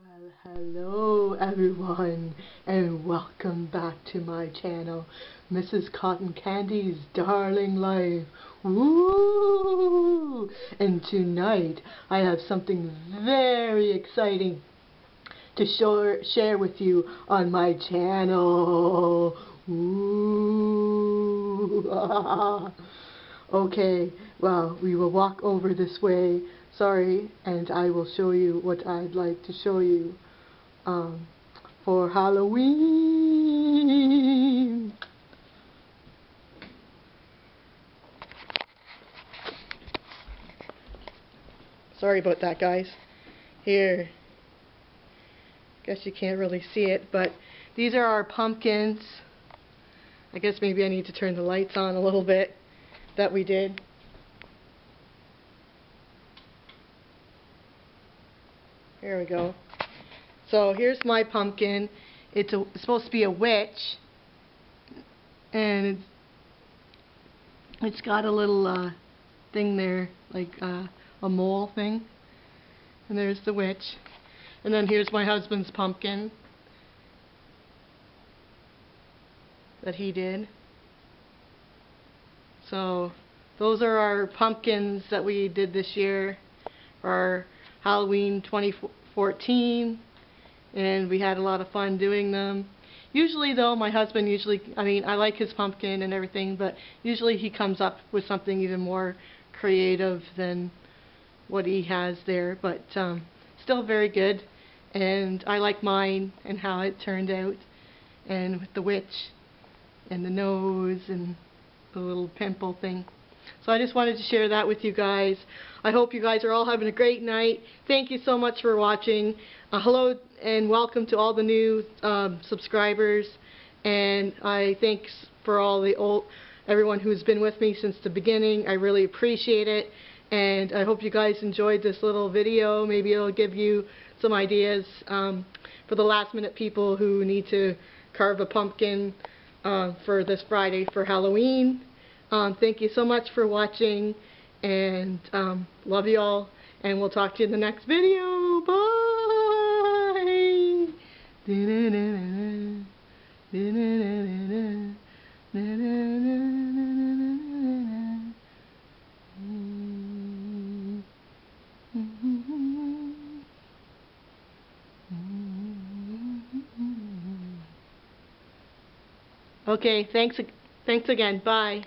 Well, hello everyone, and welcome back to my channel, Mrs. Cotton Candy's Darling Life. Woo! And tonight, I have something very exciting to show, share with you on my channel. Woo! okay, well, we will walk over this way sorry, and I will show you what I'd like to show you um, for Halloween. Sorry about that, guys. Here. Guess you can't really see it, but these are our pumpkins. I guess maybe I need to turn the lights on a little bit that we did. There we go. So here's my pumpkin. It's, a, it's supposed to be a witch. And it's, it's got a little uh, thing there, like uh, a mole thing. And there's the witch. And then here's my husband's pumpkin that he did. So those are our pumpkins that we did this year for Halloween 2014 and we had a lot of fun doing them. Usually though, my husband usually, I mean, I like his pumpkin and everything, but usually he comes up with something even more creative than what he has there, but um, still very good. And I like mine and how it turned out, and with the witch, and the nose, and the little pimple thing. So I just wanted to share that with you guys. I hope you guys are all having a great night. Thank you so much for watching. Uh, hello and welcome to all the new um, subscribers. And I thanks for all the old everyone who's been with me since the beginning. I really appreciate it. And I hope you guys enjoyed this little video. Maybe it'll give you some ideas um, for the last minute people who need to carve a pumpkin uh, for this Friday for Halloween. Um, thank you so much for watching and um, love you all and we'll talk to you in the next video. Bye! Okay, thanks, thanks again. Bye.